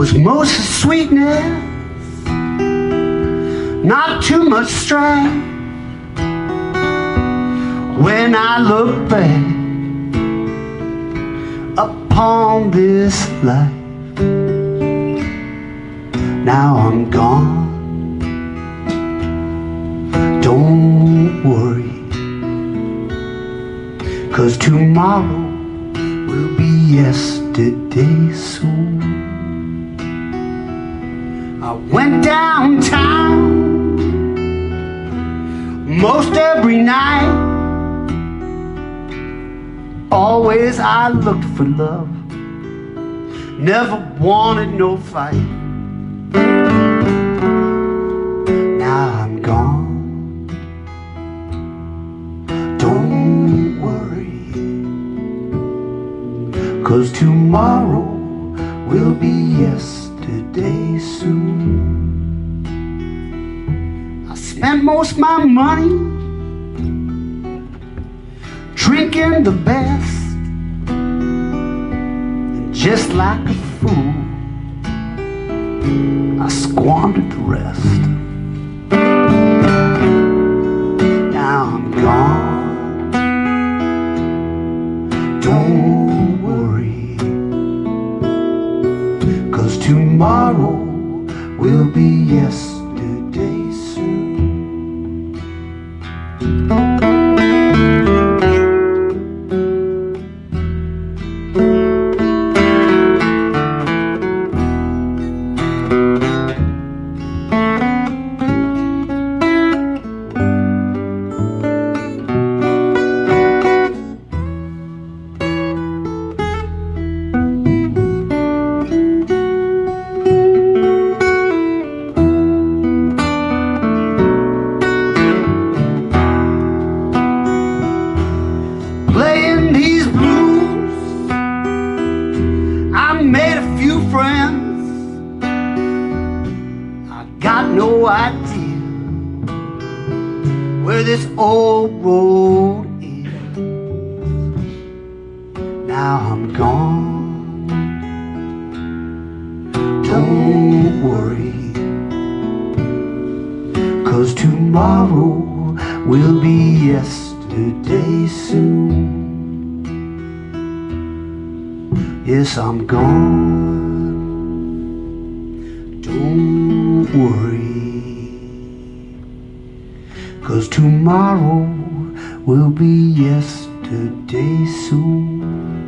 was most sweetness, not too much strife. When I look back upon this life, now I'm gone. Don't worry, cause tomorrow will be yesterday soon. I went downtown most every night. Always I looked for love, never wanted no fight. Now I'm gone. Don't worry, cause tomorrow will be yesterday soon. I spent most my money drinking the best, and just like a fool, I squandered the rest. Now I'm gone. Don't worry, cause tomorrow will be yesterday made a few friends. I got no idea where this old road is. Now I'm gone. Don't worry, cause tomorrow will be yesterday soon. Yes, I'm gone. Don't worry, cause tomorrow will be yesterday soon.